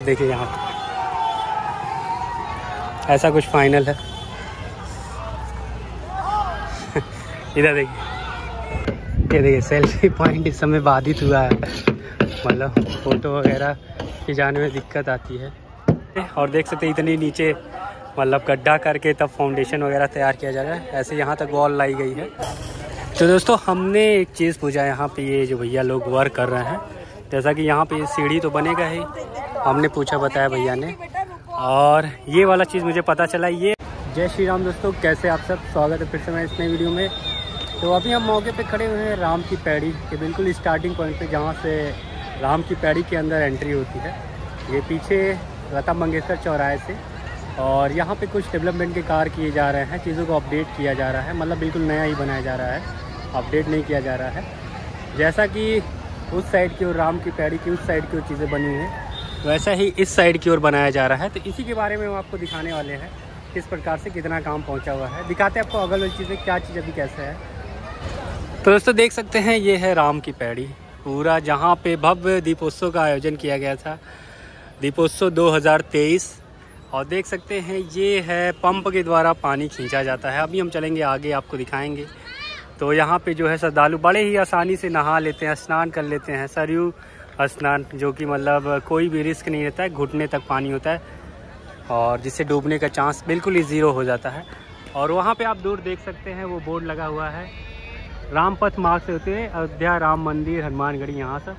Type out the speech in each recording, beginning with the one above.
देखिए यहाँ ऐसा कुछ फाइनल है। इधर देखिए। ये देखिए सेल्फी पॉइंट इस समय बाधित हुआ है। मतलब फ़ोटो वगैरह खिंचाने में दिक्कत आती है। और देख सकते इतनी नीचे मतलब गड्ढा करके तब फाउंडेशन वगैरह तैयार किया जा रहा है। ऐसे यहाँ तक वॉल लाई गई है। तो दोस्तों, हमने एक चीज़ पूछा यहाँ पे ये जो भैया लोग वर्क कर रहे हैं। जैसा कि यहाँ पे सीढ़ी तो बनेगा ही। हमने पूछा, बताया भैया ने। और ये वाला चीज़ मुझे पता चला, ये जय श्री राम दोस्तों, कैसे आप सब? स्वागत है फिर से मैं इस नई वीडियो में। तो अभी हम मौके पे खड़े हुए हैं राम की पैड़ी के, बिल्कुल स्टार्टिंग पॉइंट पे, जहाँ से राम की पैड़ी के अंदर एंट्री होती है। ये पीछे लता मंगेशकर चौराहे से। और यहाँ पे कुछ डेवलपमेंट के कार्य किए जा रहे हैं, चीज़ों को अपडेट किया जा रहा है। मतलब बिल्कुल नया ही बनाया जा रहा है अपडेट नहीं किया जा रहा है। जैसा कि उस साइड की ओर, राम की पैड़ी की उस साइड की ओर चीज़ें बनी हुई हैं। वैसा ही इस साइड की ओर बनाया जा रहा है। तो इसी के बारे में हम आपको दिखाने वाले हैं, किस प्रकार से कितना काम पहुँचा हुआ है। दिखाते हैं आपको अगल वाली चीज़ें, क्या चीज़ अभी कैसे है। तो दोस्तों, देख सकते हैं, ये है राम की पैड़ी। पूरा जहाँ पे भव्य दीपोत्सव का आयोजन किया गया था, दीपोत्सव 2023 और देख सकते हैं, ये है पंप के द्वारा पानी खींचा जाता है। अभी हम चलेंगे, आगे आपको दिखाएँगे। तो यहाँ पे जो है श्रद्धालु बड़े ही आसानी से नहा लेते हैं, स्नान कर लेते हैं। सरयू स्नान, जो कि मतलब कोई भी रिस्क नहीं रहता है, घुटने तक पानी होता है और जिससे डूबने का चांस बिल्कुल ही ज़ीरो हो जाता है। और वहाँ पे आप दूर देख सकते हैं, वो बोर्ड लगा हुआ है। रामपथ मार्ग से होते हैं, अयोध्या राम मंदिर, हनुमानगढ़ी यहाँ से।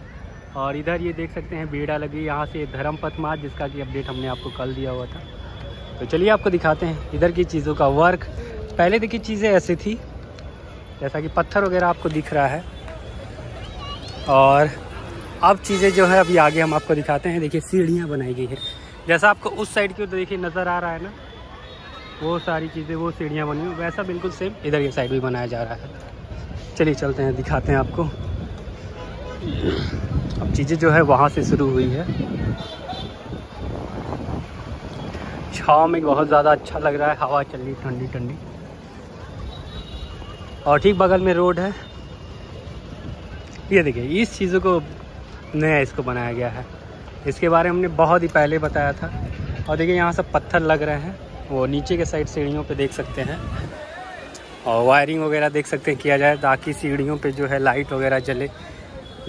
और इधर ये देख सकते हैं बेड़ा लगी यहाँ से धर्मपथ मार्ग, जिसका कि अपडेट हमने आपको कल दिया हुआ था। तो चलिए आपको दिखाते हैं, इधर की चीज़ों का वर्क। पहले देखिए, चीज़ें ऐसी थी जैसा कि पत्थर वगैरह आपको दिख रहा है। और अब चीज़ें जो है, अभी आगे हम आपको दिखाते हैं। देखिए, सीढ़ियाँ बनाई गई है। जैसा आपको उस साइड की देखिए, नज़र आ रहा है ना? वो सारी चीज़ें, वो सीढ़ियाँ बनी हुई वैसा बिल्कुल सेम इधर के साइड भी बनाया जा रहा है। चलिए, चलते हैं, दिखाते हैं आपको। अब चीज़ें जो है, वहाँ से शुरू हुई है। छाव में बहुत ज़्यादा अच्छा लग रहा है। हवा चल रही ठंडी ठंडी। और ठीक बगल में रोड है। ये देखिए, इस चीज़ों को नया इसको बनाया गया है। इसके बारे में हमने बहुत ही पहले बताया था। और देखिए, यहाँ सब पत्थर लग रहे हैं। वो नीचे के साइड सीढ़ियों पे देख सकते हैं। और वायरिंग वगैरह देख सकते हैं किया जाए, ताकि सीढ़ियों पे जो है लाइट वगैरह जले।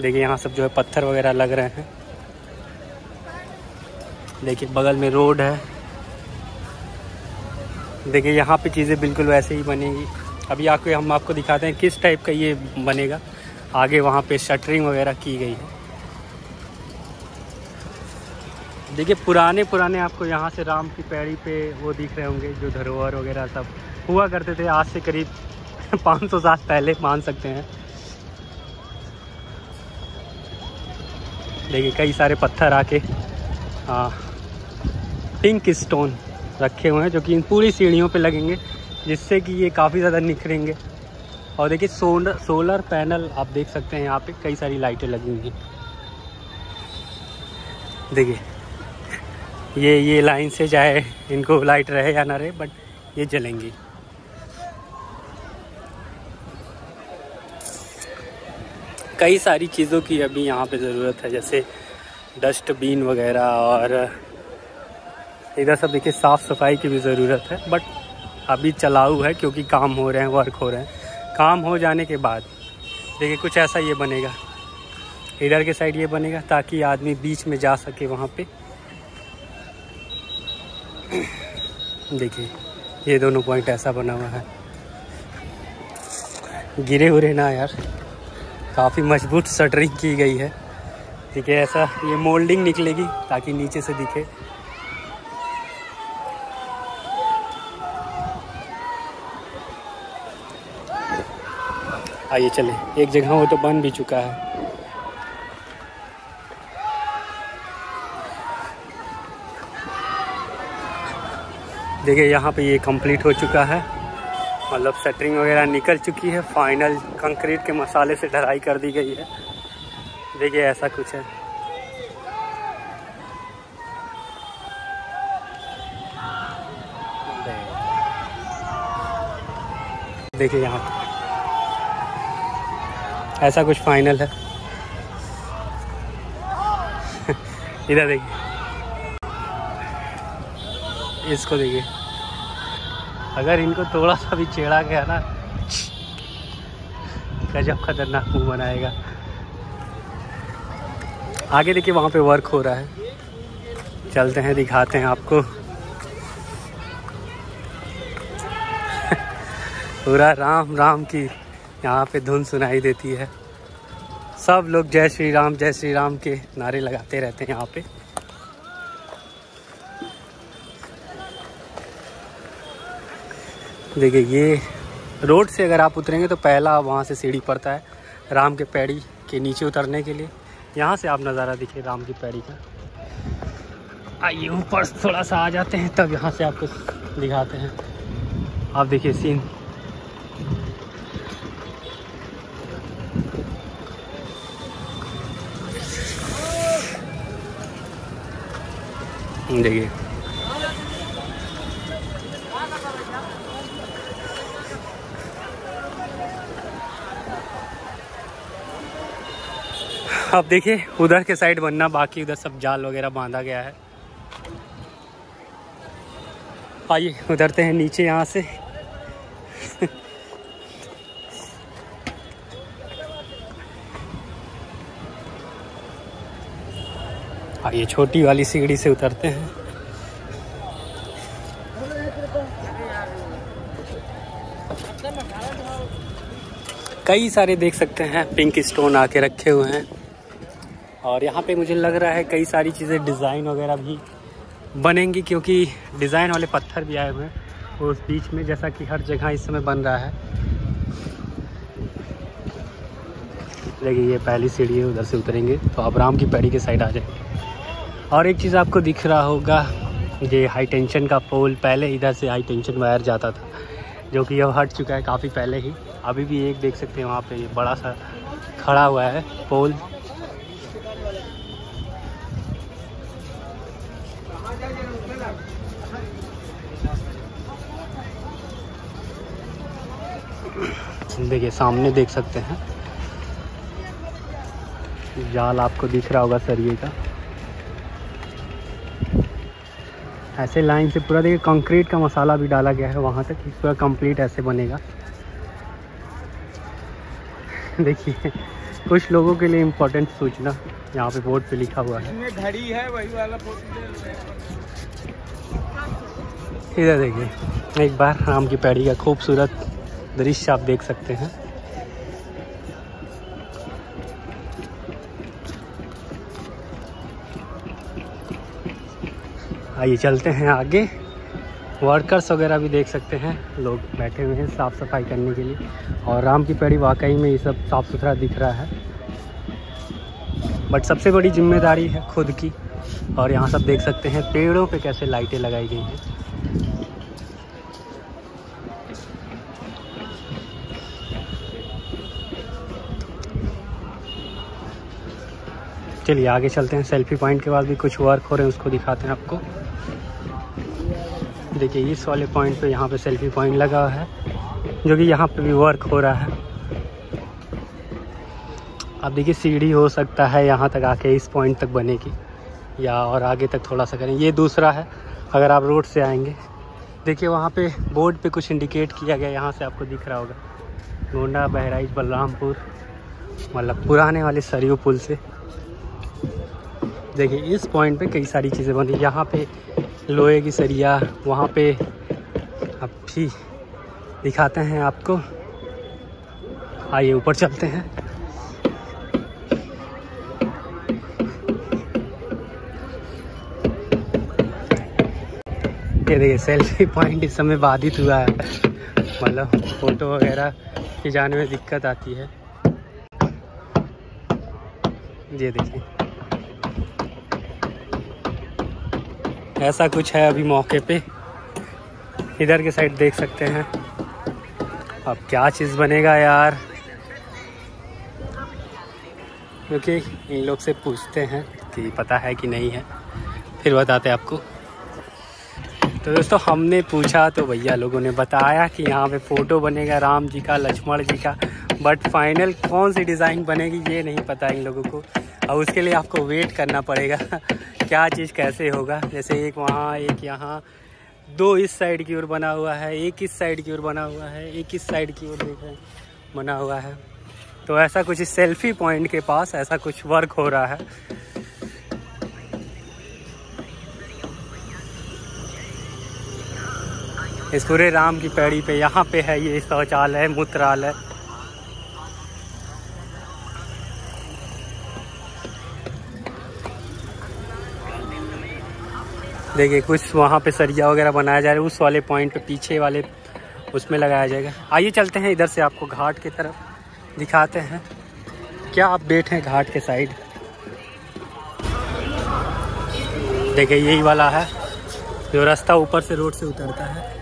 देखिए, यहाँ सब जो है पत्थर वगैरह लग रहे हैं। देखिए, बगल में रोड है। देखिए, यहाँ पे चीज़ें बिल्कुल वैसे ही बनेगी। अभी आपको, हम आपको दिखाते हैं किस टाइप का ये बनेगा। आगे वहाँ पे शटरिंग वगैरह की गई है। देखिए, पुराने पुराने आपको यहाँ से राम की पैड़ी पे वो दिख रहे होंगे, जो धरोहर वगैरह सब। हुआ करते थे, आज से करीब 500 साल पहले मान सकते हैं। देखिए, कई सारे पत्थर आके हाँ पिंक स्टोन रखे हुए हैं, जो कि इन पूरी सीढ़ियों पे लगेंगे। जिससे कि ये काफ़ी ज़्यादा निखरेंगे। और देखिए सोलर सोलर पैनल आप देख सकते हैं यहाँ पे, कई सारी लाइटें लगी हुई हैं। देखिए, ये ये लाइन से जाए इनको लाइट रहे या ना रहे, बट ये जलेंगी। कई सारी चीज़ों की अभी यहाँ पे ज़रूरत है, जैसे डस्टबिन वगैरह और इधर सब देखिए, साफ़ सफ़ाई की भी ज़रूरत है, बट अभी चलाऊ है क्योंकि काम हो रहे हैं वर्क हो रहे हैं। काम हो जाने के बाद, देखिए कुछ ऐसा ये बनेगा। इधर के साइड ये बनेगा ताकि आदमी बीच में जा सके वहाँ पे। देखिए, ये दोनों पॉइंट ऐसा बना हुआ है। गिरे हुए ना यार। काफ़ी मज़बूत शटरिंग की गई है। ठीक है ऐसा, ये मोल्डिंग निकलेगी ताकि नीचे से दिखे। आइए चले। एक जगह वो तो बन भी चुका है। देखिए, यहाँ पे ये कंप्लीट हो चुका है। मतलब सेटरिंग वगैरह निकल चुकी है। फाइनल कंक्रीट के मसाले से ढलाई कर दी गई है। देखिए, ऐसा कुछ है। देखिए, यहाँ ऐसा कुछ फाइनल है। इधर देखिए। इसको देखिए। अगर इनको थोड़ा सा भी छेड़ा गया ना, गजब खतरनाक मुँह बनाएगा। आगे देखिए, वहाँ पे वर्क हो रहा है। चलते हैं, दिखाते हैं आपको। पूरा राम राम की यहाँ पे धुन सुनाई देती है। सब लोग जय श्री राम, जय श्री राम के नारे लगाते रहते हैं यहाँ पे। देखिए, ये रोड से अगर आप उतरेंगे तो पहला वहाँ से सीढ़ी पड़ता है राम के पैड़ी के नीचे उतरने के लिए। यहाँ से आप नज़ारा दिखे राम की पैड़ी का। आइए, ऊपर थोड़ा सा आ जाते हैं, तब यहाँ से आपको दिखाते हैं। आप देखिए, सीन। देखिए। अब देखिए, उधर के साइड बनना, बाकी उधर सब जाल वगैरह बांधा गया है। आइए उधरते हैं नीचे यहाँ से। आइए छोटी वाली सीढ़ी से उतरते हैं। कई सारे देख सकते हैं पिंक स्टोन आके रखे हुए हैं। और यहाँ पे मुझे लग रहा है कई सारी चीज़ें डिज़ाइन वगैरह भी बनेंगी, क्योंकि डिज़ाइन वाले पत्थर भी आए हुए हैं। उस बीच में जैसा कि हर जगह इस समय बन रहा है। देखिए, ये पहली सीढ़ी है, उधर से उतरेंगे। तो आप राम की पैड़ी के साइड आ जाए और एक चीज़ आपको दिख रहा होगा, ये हाई टेंशन का पोल पहले इधर से हाई टेंशन वायर जाता था, जो कि अब हट चुका है काफ़ी पहले ही। अभी भी एक देख सकते हैं वहाँ पे ये बड़ा सा खड़ा हुआ है पोल देखिए, सामने देख सकते हैं। जाल आपको दिख रहा होगा सरिये का। ऐसे लाइन से पूरा देखिए कंक्रीट का मसाला भी डाला गया है वहाँ तक पूरा कंप्लीट ऐसे बनेगा। देखिए कुछ लोगों के लिए इम्पोर्टेंट सूचना यहाँ पे बोर्ड पे लिखा हुआ है। घड़ी है वही वाला इधर देखिए एक बार राम की पैड़ी का खूबसूरत दृश्य आप देख सकते हैं। आइए चलते हैं आगे। वर्कर्स वगैरह भी देख सकते हैं। लोग बैठे हुए हैं साफ़ सफ़ाई करने के लिए। और राम की पैड़ी वाकई में ये सब साफ़ सुथरा दिख रहा है। बट सबसे बड़ी ज़िम्मेदारी है खुद की। और यहाँ सब देख सकते हैं पेड़ों पे कैसे लाइटें लगाई गई हैं। चलिए आगे चलते हैं। सेल्फी पॉइंट के बाद भी कुछ वर्क हो रहे हैं, उसको दिखाते हैं आपको। देखिए, इस वाले पॉइंट पे यहाँ पे सेल्फी पॉइंट लगा है, जो कि यहाँ पे भी वर्क हो रहा है। अब देखिए, सीढ़ी हो सकता है यहाँ तक आके इस पॉइंट तक बनेगी या और आगे तक थोड़ा सा करें। ये दूसरा है, अगर आप रोड से आएँगे। देखिए, वहाँ पे बोर्ड पे कुछ इंडिकेट किया गया, यहाँ से आपको दिख रहा होगा। गोंडा, बहराइच, बलरामपुर मतलब पुराने वाले सरयू पुल से। देखिए, इस पॉइंट पे कई सारी चीज़ें बनी यहाँ पे लोहे की सरिया, वहाँ पे अब भी दिखाते हैं आपको। आइए, ऊपर चलते हैं। ये देखिए सेल्फी पॉइंट इस समय बाधित हुआ है। मतलब फ़ोटो वगैरह खिंचाने में दिक्कत आती है। ये देखिए। ऐसा कुछ है अभी मौके पे। इधर के साइड देख सकते हैं। अब क्या चीज़ बनेगा यार? क्योंकि इन लोग से पूछते हैं कि पता है कि नहीं है। फिर बताते हैं आपको। तो दोस्तों, हमने पूछा तो भैया लोगों ने बताया कि यहाँ पे फ़ोटो बनेगा राम जी का, लक्ष्मण जी का बट फाइनल कौन सी डिज़ाइन बनेगी ये नहीं पता इन लोगों को। और उसके लिए आपको वेट करना पड़ेगा। क्या चीज़ कैसे होगा? जैसे एक वहाँ, एक यहाँ। दो इस साइड की ओर बना हुआ है, एक इस साइड की ओर बना हुआ है, एक इस साइड की ओर देख बना हुआ है। तो ऐसा कुछ सेल्फी पॉइंट के पास ऐसा कुछ वर्क हो रहा है। इस पूरे राम की पैड़ी पे यहाँ पे है ये शौचालय, मूत्रालय। देखिए, कुछ वहाँ पे सरिया वगैरह बनाया जा रहा है, उस वाले पॉइंट पे, पीछे वाले उसमें लगाया जाएगा। आइए चलते हैं इधर से आपको घाट की तरफ़, दिखाते हैं। क्या आप बैठे हैं घाट के साइड? देखिए, यही वाला है, जो रास्ता ऊपर से रोड से उतरता है।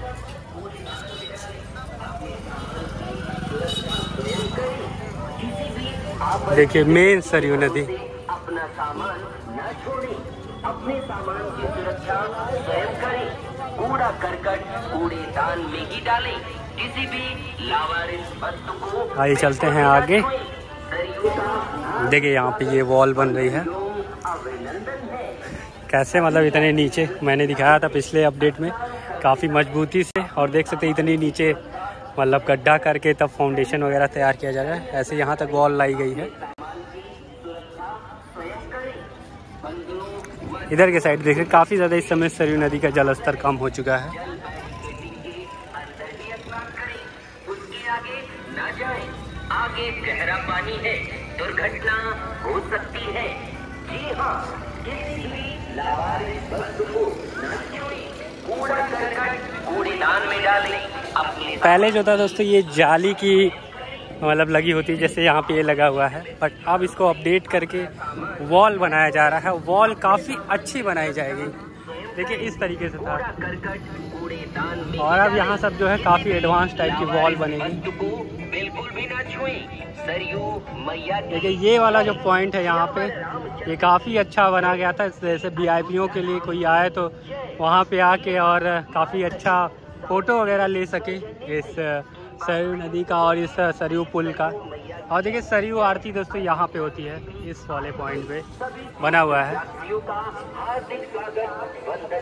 देखिए मेन सरयू नदी। अपना सामान अपने सामान की सुरक्षा स्वयं करें। कूड़ा करकट कूड़ेदान में ही डालें। किसी भी लावारिस वस्तु को आइए चलते हैं आगे। देखिए यहाँ पे ये वॉल बन रही है। कैसे मतलब इतने नीचे? मैंने दिखाया था पिछले अपडेट में। काफ़ी मजबूती से और देख सकते हैं इतनी नीचे मतलब गड्ढा करके तब फाउंडेशन वगैरह तैयार किया जा रहा है। ऐसे यहाँ तक वॉल लाई गई है। इधर के साइड देखिए, काफ़ी ज़्यादा इस समय सरयू नदी का जलस्तर कम हो चुका है। पहले जो था दोस्तों, ये जाली की मतलब लगी होती है, जैसे यहाँ पे ये लगा हुआ है। बट अब इसको अपडेट करके वॉल बनाया जा रहा है। वॉल काफ़ी अच्छी बनाई जाएगी। देखिए, इस तरीके से था। और अब यहाँ सब जो है, काफ़ी एडवांस टाइप की वॉल बनेगी। देखिए, ये वाला जो पॉइंट है यहाँ पे, ये काफ़ी अच्छा बना गया था। जैसे वी के लिए कोई आए तो वहाँ पे आके और काफ़ी अच्छा फ़ोटो वगैरह ले सके। इस सरयू नदी का और इस सरयू पुल का। और देखिए, सरयू आरती दोस्तों यहाँ पे होती है, इस वाले पॉइंट पे बना हुआ है।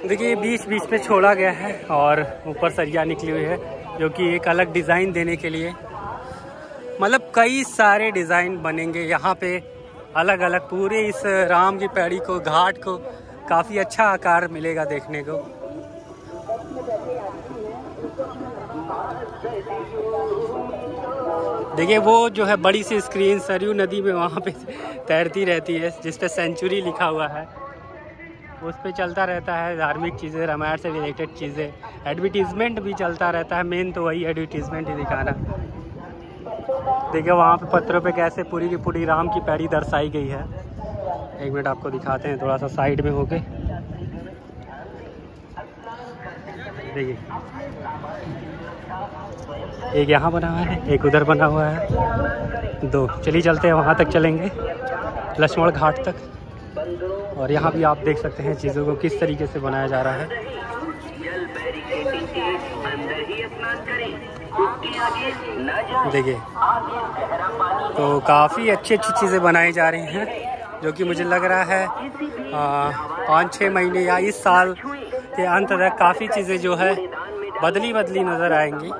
देखिए बीच बीच में छोड़ा गया है और ऊपर सरिया निकली हुई है, जो कि एक अलग डिज़ाइन देने के लिए। मतलब कई सारे डिज़ाइन बनेंगे यहाँ पे अलग अलग पूरे इस राम की पैड़ी को, घाट को काफ़ी अच्छा आकार मिलेगा देखने को। देखिए, वो जो है बड़ी सी स्क्रीन सरयू नदी में वहाँ पे तैरती रहती है, जिस पे सेंचुरी लिखा हुआ है। उस पे चलता रहता है धार्मिक चीज़ें, रामायण से रिलेटेड चीज़ें। एडवर्टीजमेंट भी चलता रहता है मेन तो वही एडवर्टीजमेंट ही दिखाना। देखिए, वहाँ पे पत्थरों पे कैसे पूरी की पूरी राम की पैड़ी दर्शाई गई है। एक मिनट आपको दिखाते हैं, थोड़ा सा साइड में होके। देखिए। एक यहाँ बना हुआ है, एक उधर बना हुआ है। दो। चलिए चलते हैं, वहाँ तक चलेंगे। लक्ष्मण घाट तक। और यहाँ भी आप देख सकते हैं चीज़ों को किस तरीके से बनाया जा रहा है। देखिए तो काफ़ी अच्छी अच्छी चीज़ें बनाई जा रही हैं, जो कि मुझे लग रहा है पाँच छः महीने या इस साल के अंत तक काफ़ी चीज़ें जो है बदली बदली नज़र आएँगी।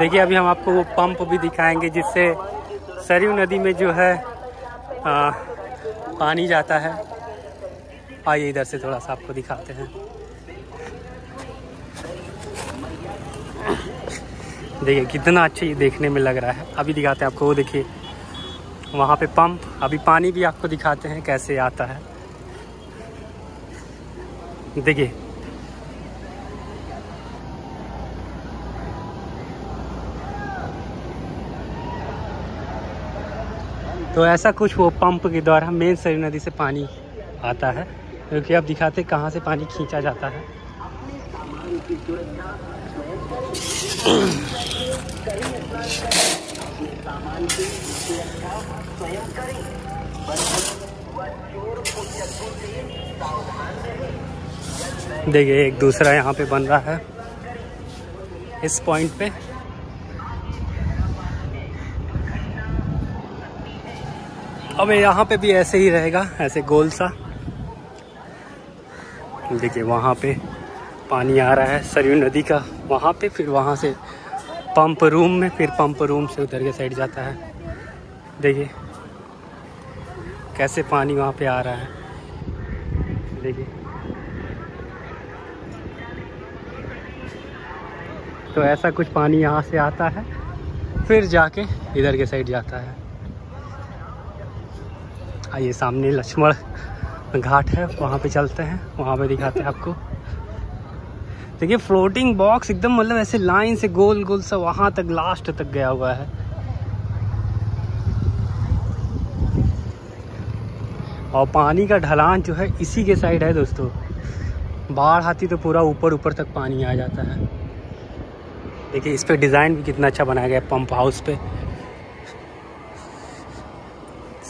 देखिए अभी हम आपको वो पंप भी दिखाएँगे जिससे सरयू नदी में जो है आ, पानी जाता है। आइए इधर से थोड़ा सा आपको दिखाते हैं। देखिए कितना अच्छा ये देखने में लग रहा है। अभी दिखाते हैं आपको वो देखिए वहाँ पे पंप। अभी पानी भी आपको दिखाते हैं कैसे आता है। देखिए तो ऐसा कुछ वो पंप के द्वारा मेन सरयू नदी से पानी आता है। क्योंकि अब दिखाते कहाँ से पानी खींचा जाता है। देखिए, एक दूसरा यहाँ पे बन रहा है। इस पॉइंट पे अब यहाँ पे भी ऐसे ही रहेगा, ऐसे गोल सा। देखिए, वहाँ पे पानी आ रहा है, सरयू नदी का। वहाँ पे फिर वहाँ से पंप रूम में, फिर पंप रूम से उधर के साइड जाता है। देखिए, कैसे पानी वहाँ पे आ रहा है। देखिए। तो ऐसा कुछ पानी यहाँ से आता है, फिर जाके इधर के साइड जाता है। आइए, सामने लक्ष्मण घाट है, वहाँ पे चलते हैं, वहाँ पे दिखाते हैं आपको। देखिए फ्लोटिंग बॉक्स एकदम मतलब ऐसे लाइन से गोल गोल सा वहाँ तक लास्ट तक गया हुआ है। और पानी का ढलान जो है, इसी के साइड है दोस्तों। बाढ़ आती तो पूरा ऊपर ऊपर तक पानी आ जाता है। देखिए, इस पर डिज़ाइन भी कितना अच्छा बनाया गया पंप हाउस पे।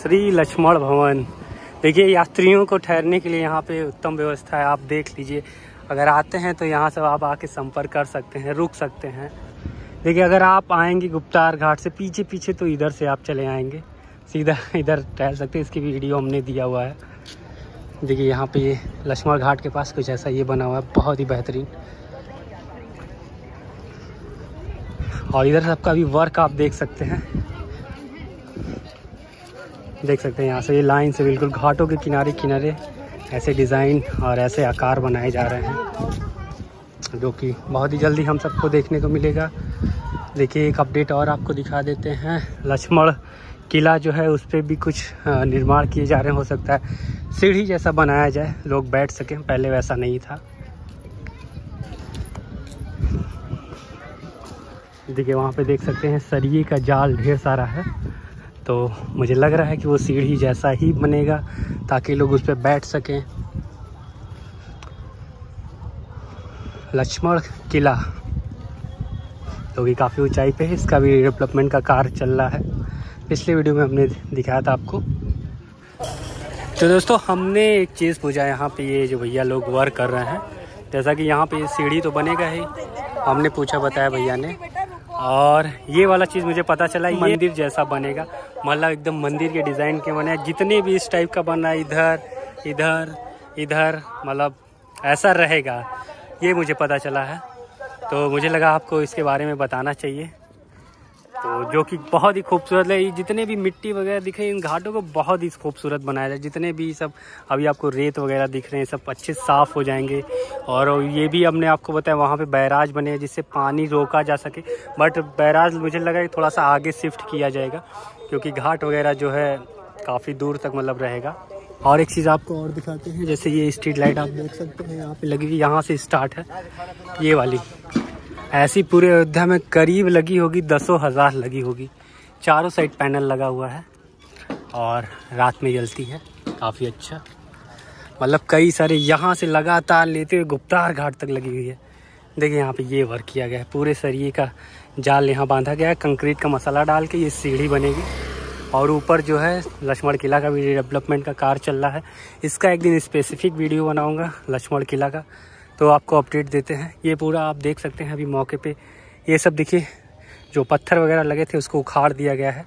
श्री लक्ष्मण भवन। देखिए, यात्रियों को ठहरने के लिए यहाँ पे उत्तम व्यवस्था है। आप देख लीजिए। अगर आते हैं तो यहाँ से आप आके संपर्क कर सकते हैं, रुक सकते हैं। देखिए, अगर आप आएँगे गुप्तार घाट से पीछे पीछे तो इधर से आप चले आएँगे। सीधा इधर टहल सकते हैं। इसकी वीडियो हमने दिया हुआ है। देखिए, यहाँ पे ये लक्ष्मण घाट के पास कुछ ऐसा ये बना हुआ है। बहुत ही बेहतरीन। और इधर सबका भी वर्क आप देख सकते हैं। देख सकते हैं यहाँ से। ये लाइन से बिल्कुल घाटों के किनारे किनारे ऐसे डिज़ाइन और ऐसे आकार बनाए जा रहे हैं, जो कि बहुत ही जल्दी हम सबको देखने को मिलेगा। देखिए, एक अपडेट और आपको दिखा देते हैं। लक्ष्मण किला जो है, उस पर भी कुछ निर्माण किए जा रहे हैं। हो सकता है सीढ़ी जैसा बनाया जाए, लोग बैठ सकें। पहले वैसा नहीं था। देखिए, वहाँ पे देख सकते हैं, सरिये का जाल ढेर सारा है। तो मुझे लग रहा है कि वो सीढ़ी जैसा ही बनेगा, ताकि लोग उस पर बैठ सकें। लक्ष्मण किला। तो भी काफ़ी ऊंचाई पे है, इसका भी डेवलपमेंट का कार्य चल रहा है। पिछले वीडियो में हमने दिखाया था आपको। तो दोस्तों, हमने एक चीज़ पूछा, यहाँ पे ये जो भैया लोग वर्क कर रहे हैं। जैसा कि यहाँ पे सीढ़ी तो बनेगा ही। हमने पूछा, बताया भैया ने। और ये वाला चीज़ मुझे पता चला ये मंदिर जैसा बनेगा। मतलब एकदम मंदिर के डिज़ाइन के बने। जितने भी इस टाइप का बना रहा है इधर इधर इधर मतलब ऐसा रहेगा। ये मुझे पता चला है। तो मुझे लगा आपको इसके बारे में बताना चाहिए। तो जो कि बहुत ही खूबसूरत है ये जितने भी मिट्टी वगैरह दिख रहे हैं, इन घाटों को बहुत ही खूबसूरत बनाया जाए। जितने भी सब अभी आपको रेत वगैरह दिख रहे हैं, सब अच्छे साफ़ हो जाएँगे। और ये भी हमने आपको बताया, वहाँ पे बैराज बने हैं जिससे पानी रोका जा सके। बट बैराज मुझे लगा कि थोड़ा सा आगे शिफ्ट किया जाएगा, क्योंकि घाट वगैरह जो है काफ़ी दूर तक मतलब रहेगा। और एक चीज़ आपको और दिखाते हैं, जैसे ये स्ट्रीट लाइट आप देख सकते हैं, यहाँ पे लगी हुई, यहाँ से स्टार्ट है। ये वाली। ऐसी पूरे अयोध्या में करीब लगी होगी, दसों हज़ार लगी होगी। चारों साइड पैनल लगा हुआ है और रात में जलती है। काफ़ी अच्छा। मतलब कई सारे यहाँ से लगातार लेते हुए गुप्तार घाट तक लगी हुई है। देखिए, यहाँ पे ये वर्क किया गया है। पूरे सरिये का जाल यहाँ बांधा गया है। कंक्रीट का मसाला डाल के ये सीढ़ी बनेगी। और ऊपर जो है, लक्ष्मण किला का भी डेवलपमेंट का कार्य चल रहा है। इसका एक दिन स्पेसिफिक वीडियो बनाऊँगा, लक्ष्मण किला का। तो आपको अपडेट देते हैं। ये पूरा आप देख सकते हैं अभी मौके पे। ये सब देखिए, जो पत्थर वगैरह लगे थे उसको उखाड़ दिया गया है।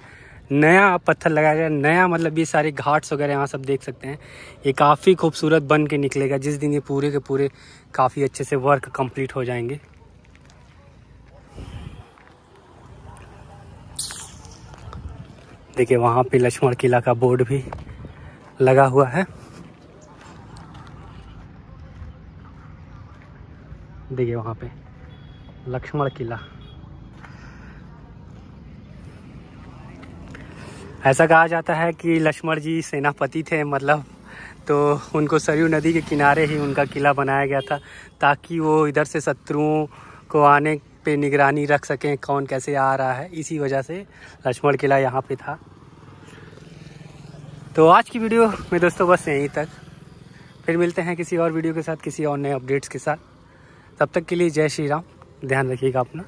नया पत्थर लगाया गया नया मतलब ये सारे घाट्स वगैरह यहाँ सब देख सकते हैं। ये काफ़ी खूबसूरत बन के निकलेगा। जिस दिन ये पूरे के पूरे काफ़ी अच्छे से वर्क कंप्लीट हो जाएँगे। देखिए, वहाँ पे लक्ष्मण किला का बोर्ड भी लगा हुआ है। देखिए वहाँ पे, लक्ष्मण किला। ऐसा कहा जाता है कि लक्ष्मण जी सेनापति थे मतलब तो उनको सरयू नदी के किनारे ही उनका किला बनाया गया था, ताकि वो इधर से शत्रुओं को आने पे निगरानी रख सकें, कौन कैसे आ रहा है। इसी वजह से लक्ष्मण किला यहाँ पे था। तो आज की वीडियो में दोस्तों बस यहीं तक। फिर मिलते हैं किसी और वीडियो के साथ, किसी और नए अपडेट्स के साथ। तब तक के लिए जय श्री राम। ध्यान रखिएगा अपना।